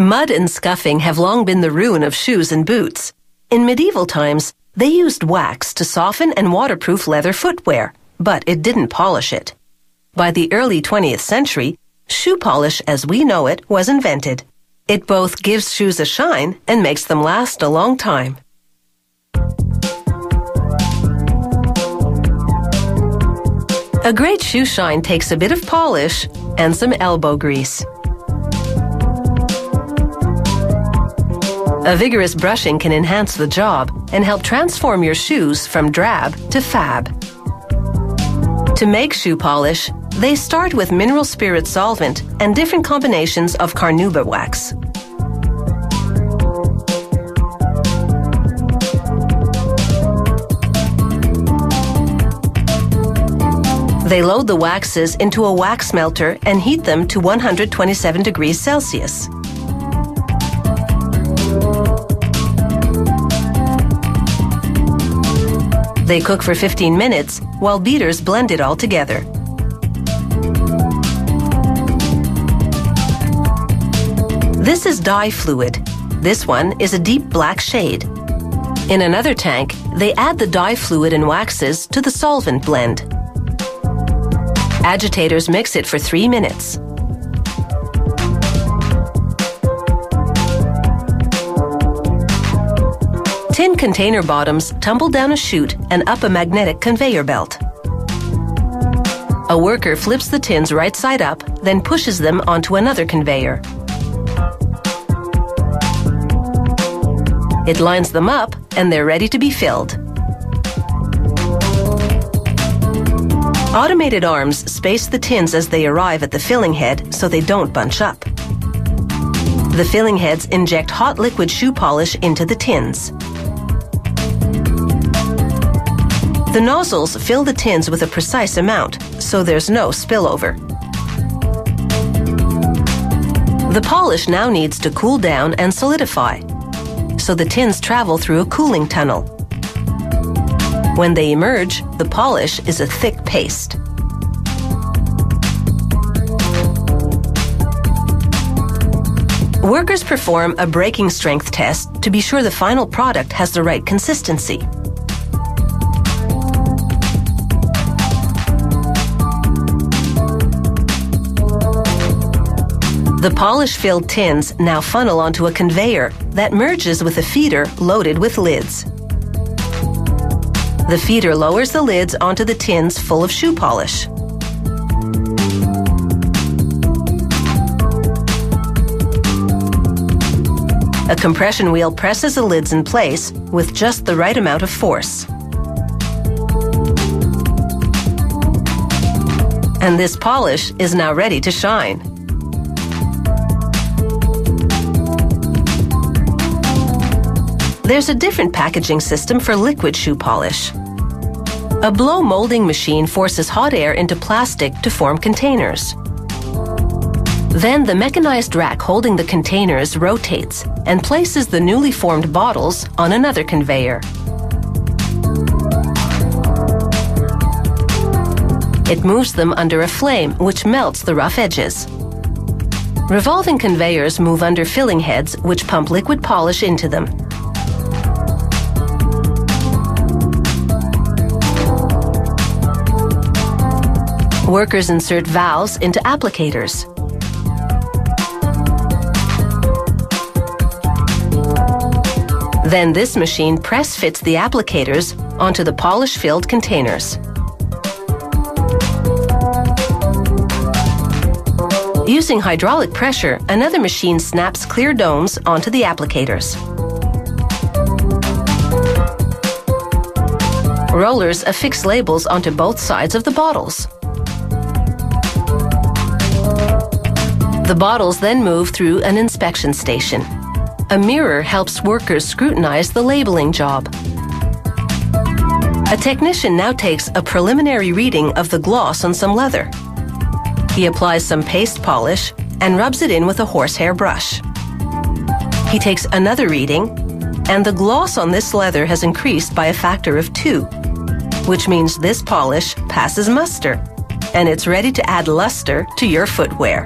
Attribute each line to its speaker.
Speaker 1: Mud and scuffing have long been the ruin of shoes and boots. In medieval times, they used wax to soften and waterproof leather footwear, but it didn't polish it. By the early 20th century, shoe polish as we know it was invented. It both gives shoes a shine and makes them last a long time. A great shoe shine takes a bit of polish and some elbow grease. A vigorous brushing can enhance the job and help transform your shoes from drab to fab. To make shoe polish, they start with mineral spirit solvent and different combinations of carnauba wax. They load the waxes into a wax melter and heat them to 127 degrees Celsius. They cook for 15 minutes while beaters blend it all together. This is dye fluid. This one is a deep black shade. In another tank, they add the dye fluid and waxes to the solvent blend. Agitators mix it for three minutes. Tin container bottoms tumble down a chute and up a magnetic conveyor belt. A worker flips the tins right side up, then pushes them onto another conveyor. It lines them up and they're ready to be filled. Automated arms space the tins as they arrive at the filling head so they don't bunch up. The filling heads inject hot liquid shoe polish into the tins. The nozzles fill the tins with a precise amount, so there's no spillover. The polish now needs to cool down and solidify, so the tins travel through a cooling tunnel. When they emerge, the polish is a thick paste. Workers perform a breaking strength test to be sure the final product has the right consistency. The polish-filled tins now funnel onto a conveyor that merges with a feeder loaded with lids. The feeder lowers the lids onto the tins full of shoe polish. A compression wheel presses the lids in place with just the right amount of force. And this polish is now ready to shine. There's a different packaging system for liquid shoe polish. A blow molding machine forces hot air into plastic to form containers. Then the mechanized rack holding the containers rotates and places the newly formed bottles on another conveyor. It moves them under a flame which melts the rough edges. Revolving conveyors move under filling heads which pump liquid polish into them. Workers insert valves into applicators. Then this machine press fits the applicators onto the polish-filled containers. Using hydraulic pressure, another machine snaps clear domes onto the applicators. Rollers affix labels onto both sides of the bottles. The bottles then move through an inspection station. A mirror helps workers scrutinize the labeling job. A technician now takes a preliminary reading of the gloss on some leather. He applies some paste polish and rubs it in with a horsehair brush. He takes another reading, and the gloss on this leather has increased by a factor of two, which means this polish passes muster, and it's ready to add luster to your footwear.